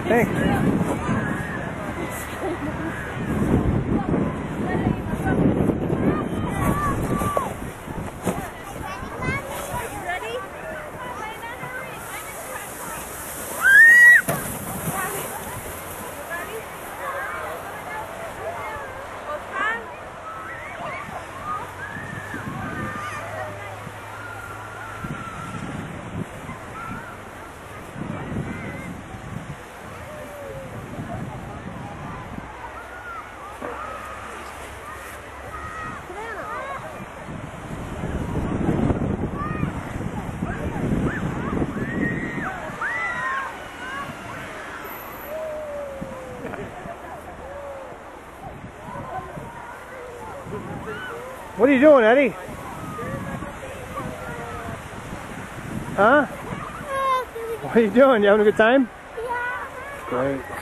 they think? What are you doing, Eddie? Huh? Oh, what are you doing? You having a good time? Yeah. Great.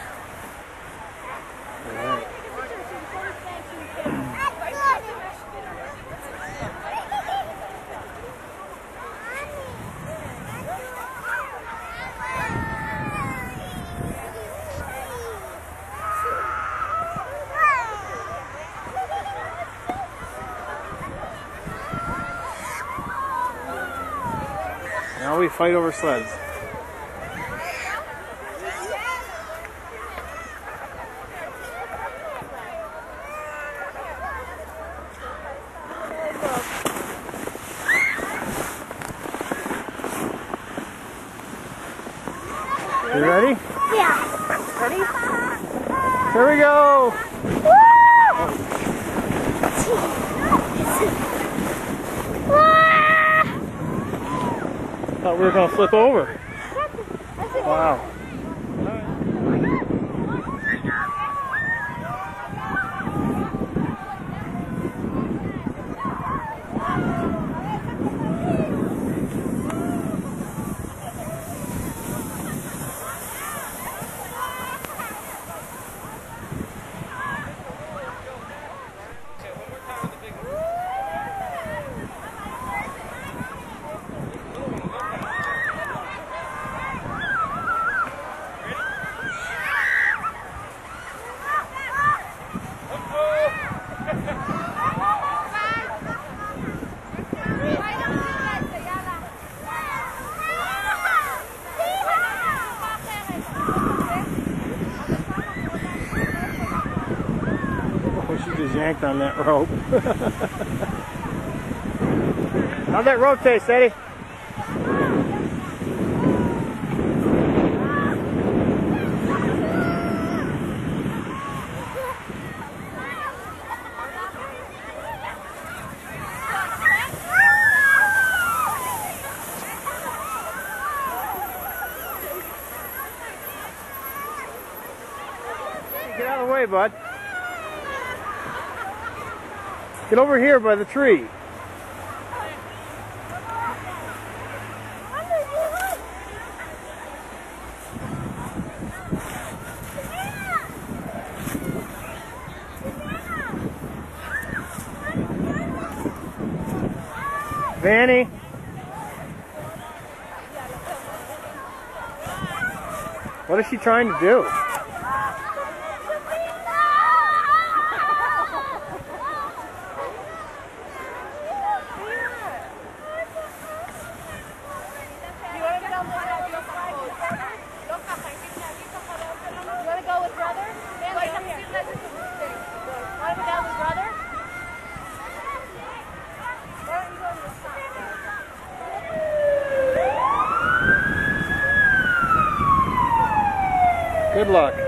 Fight over sleds. You ready? Yeah. Ready? Here we go. Thought we were gonna flip over. Wow. Just on that rope. How'd that rope taste, Eddie? Get out of the way, bud. Get over here by the tree. Vanny. What is she trying to do? You want to go with brother? You want to go with brother? Wait, come here. Want to go down with brother? Why don't you go on this side? Good luck.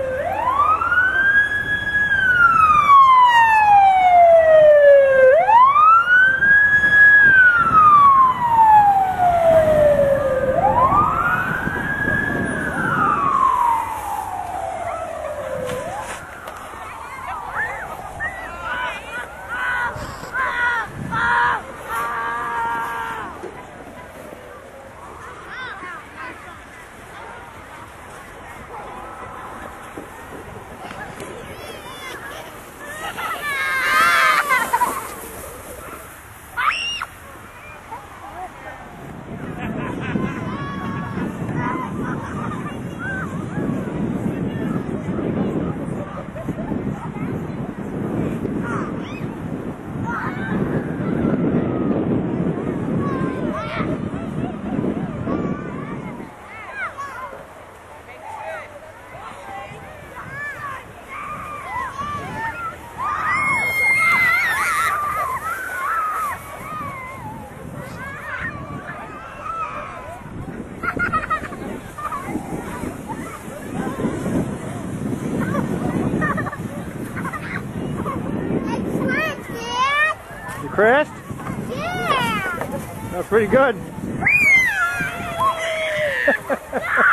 Crest? Yeah. That's pretty good.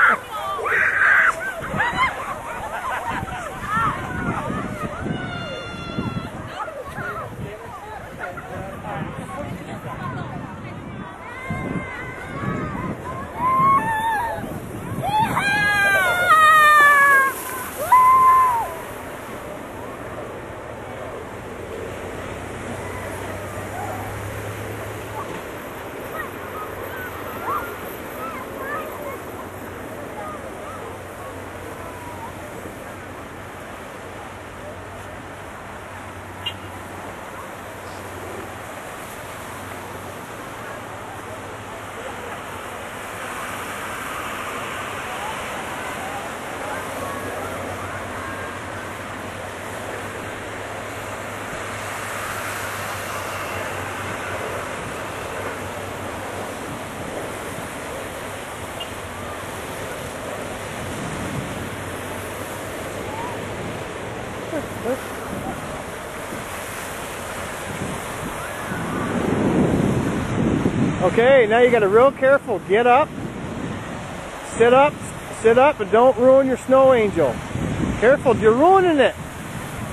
Okay, now you gotta real careful. Get up, sit up, sit up, and don't ruin your snow angel. Careful, you're ruining it.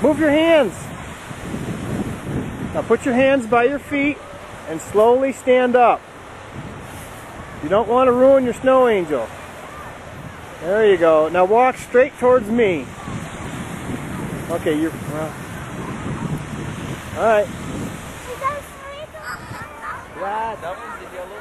Move your hands. Now put your hands by your feet and slowly stand up. You don't want to ruin your snow angel. There you go. Now walk straight towards me. Okay, you're. Well, all right. Yeah, that one's the yellow.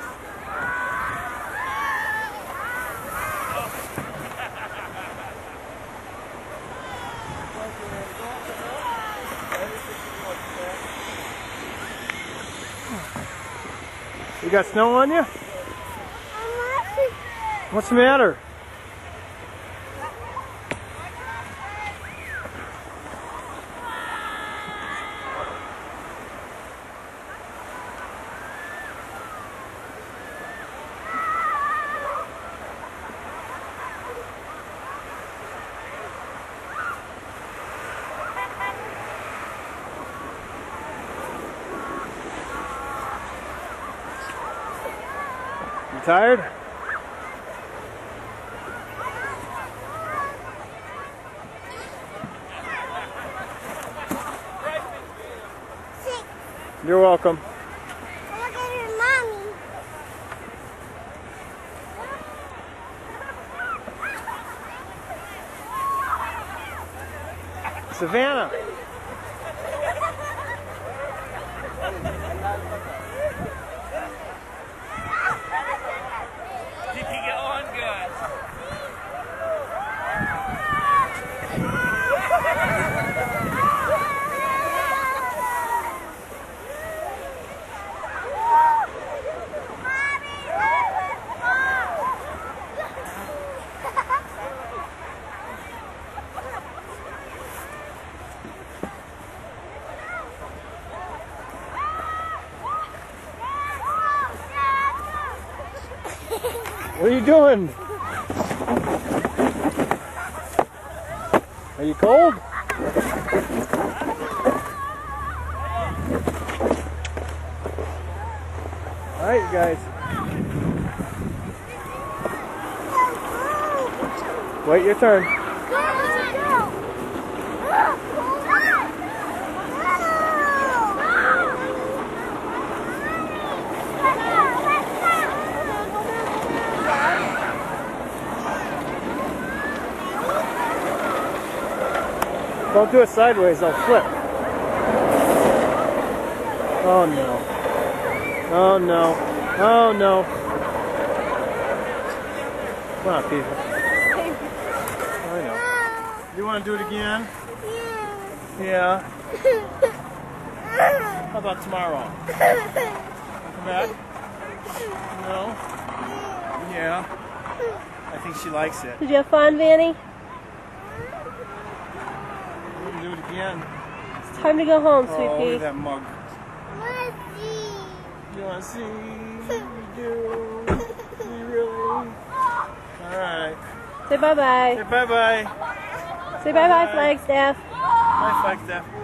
You got snow on you? What's the matter? You tired? You're welcome. Savannah. Did he get on good? What are you doing? Are you cold? All right, you guys. Wait your turn. Don't do it sideways, I'll flip. Oh no. Oh no. Oh no. Come on, people. I know. You want to do it again? Yeah. Yeah. How about tomorrow? Come back? No? Yeah. I think she likes it. Did you have fun, Vanny? We can do it again. It's time to go home, Oh, sweet look that mug. You want to see? You do. You really? Alright. Say bye-bye. Say bye-bye. Say bye-bye, Bye. Flagstaff. Bye, Flagstaff.